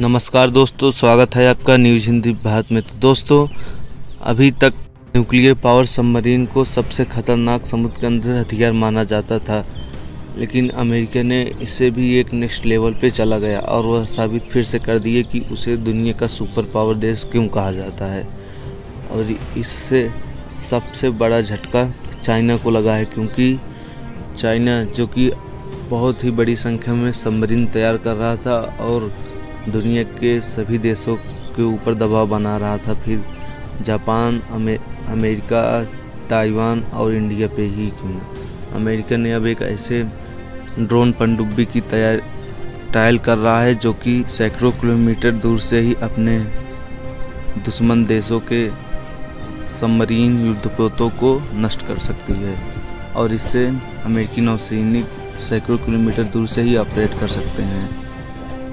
नमस्कार दोस्तों, स्वागत है आपका न्यूज़ हिंदी भारत में। तो दोस्तों, अभी तक न्यूक्लियर पावर सबमरीन को सबसे खतरनाक समुद्र के अंदर हथियार माना जाता था, लेकिन अमेरिका ने इसे भी एक नेक्स्ट लेवल पे चला गया और वह साबित फिर से कर दिए कि उसे दुनिया का सुपर पावर देश क्यों कहा जाता है। और इससे सबसे बड़ा झटका चाइना को लगा है, क्योंकि चाइना, जो कि बहुत ही बड़ी संख्या में सबमरीन तैयार कर रहा था और दुनिया के सभी देशों के ऊपर दबाव बना रहा था। फिर जापान अमे, अमेरिका ताइवान और इंडिया पे ही क्यों? अमेरिका ने अब एक ऐसे ड्रोन पनडुब्बी की तैयार ट्रायल कर रहा है जो कि सैकड़ों किलोमीटर दूर से ही अपने दुश्मन देशों के सबमरीन युद्धपोतों को नष्ट कर सकती है और इससे अमेरिकी नौसैनिक सैकड़ों किलोमीटर दूर से ही ऑपरेट कर सकते हैं।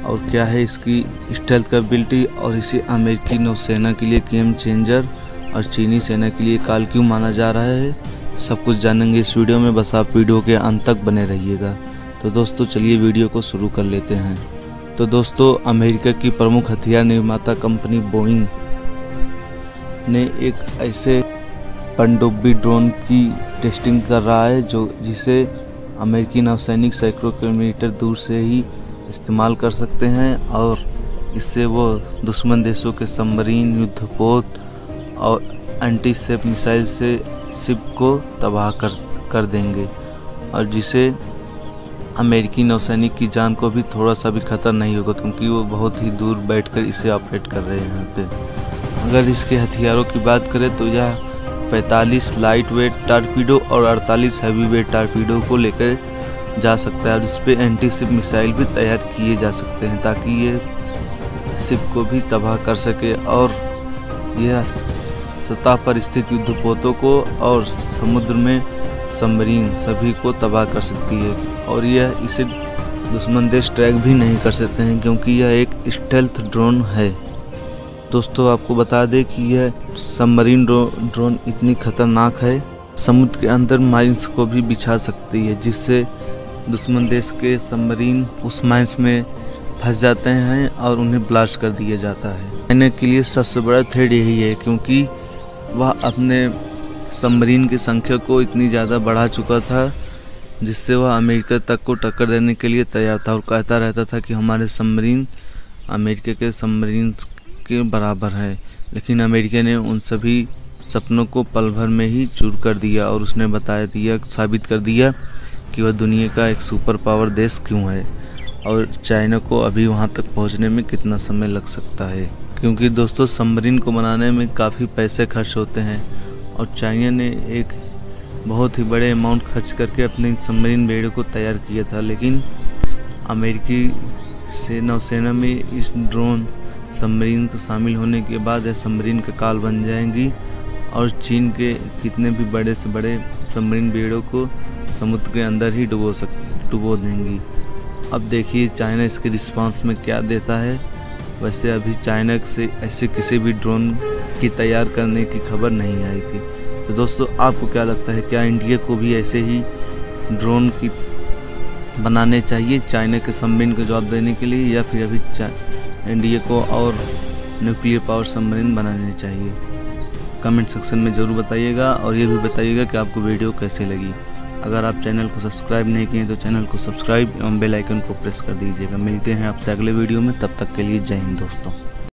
और क्या है इसकी स्टेल्थ कैपेबिलिटी और इसे अमेरिकी नौसेना के लिए गेम चेंजर और चीनी सेना के लिए काल क्यों माना जा रहा है? सब कुछ जानेंगे इस वीडियो में, बस आप वीडियो के अंत तक बने रहिएगा। तो दोस्तों, चलिए वीडियो को शुरू कर लेते हैं। तो दोस्तों, अमेरिका की प्रमुख हथियार निर्माता कंपनी बोइंग ने एक ऐसे पनडुब्बी ड्रोन की टेस्टिंग कर रहा है जो जिसे अमेरिकी नौसैनिक सैकड़ों किलोमीटर दूर से ही इस्तेमाल कर सकते हैं और इससे वो दुश्मन देशों के सबमरीन युद्धपोत और एंटी सेप मिसाइल से शिप को तबाह कर कर देंगे। और जिसे अमेरिकी नौसैनिक की जान को भी थोड़ा सा भी खतरा नहीं होगा, क्योंकि वो बहुत ही दूर बैठकर इसे ऑपरेट कर रहे हैं अगर इसके हथियारों की बात करें तो यह 45 लाइट वेट टारपीडो और 48 हैवी वेट टारपीडो को लेकर जा सकता है और इस पर एंटी सिप मिसाइल भी तैयार किए जा सकते हैं ताकि ये सिप को भी तबाह कर सके और यह सतह पर स्थित युद्धपोतों को और समुद्र में सबमरीन सभी को तबाह कर सकती है। और यह इसे दुश्मन देश ट्रैक भी नहीं कर सकते हैं क्योंकि यह एक स्टेल्थ ड्रोन है। दोस्तों, आपको बता दें कि यह सबमरीन ड्रोन इतनी खतरनाक है। समुद्र के अंदर माइंस को भी बिछा सकती है, जिससे दुश्मन देश के सबमरीन उस माइंस में फंस जाते हैं और उन्हें ब्लास्ट कर दिया जाता है। चाइना के लिए सबसे बड़ा थ्रेड यही है क्योंकि वह अपने सबमरीन की संख्या को इतनी ज़्यादा बढ़ा चुका था, जिससे वह अमेरिका तक को टक्कर देने के लिए तैयार था और कहता रहता था कि हमारे सबमरीन अमेरिका के सबमरीन के बराबर है। लेकिन अमेरिका ने उन सभी सपनों को पल भर में ही चूर कर दिया और उसने बताया दिया, साबित कर दिया कि वह दुनिया का एक सुपर पावर देश क्यों है? और चाइना को अभी वहाँ तक पहुँचने में कितना समय लग सकता है? क्योंकि दोस्तों सबमरीन को बनाने में काफ़ी पैसे खर्च होते हैं और चाइना ने एक बहुत ही बड़े अमाउंट खर्च करके अपने सबमरीन बेड़े को तैयार किया था। लेकिन अमेरिकी से नौसेना में इस ड्रोन सबमरीन को शामिल होने के बाद यह सबमरीन का काल बन जाएँगी और चीन के कितने भी बड़े से बड़े सबमरीन बेड़ों को समुद्र के अंदर ही डुबो सक, डुबो देंगी। अब देखिए चाइना इसके रिस्पांस में क्या देता है। वैसे अभी चाइना से ऐसे किसी भी ड्रोन की तैयार करने की खबर नहीं आई थी। तो दोस्तों, आपको क्या लगता है, क्या इंडिया को भी ऐसे ही ड्रोन की बनाने चाहिए चाइना के सबमरीन को जवाब देने के लिए, या फिर अभी इंडिया को और न्यूक्लियर पावर सबमरीन बनाने चाहिए? कमेंट सेक्शन में ज़रूर बताइएगा और ये भी बताइएगा कि आपको वीडियो कैसे लगी। अगर आप चैनल को सब्सक्राइब नहीं किए तो चैनल को सब्सक्राइब एवं बेल आइकन को प्रेस कर दीजिएगा। मिलते हैं आपसे अगले वीडियो में, तब तक के लिए जय हिंद दोस्तों।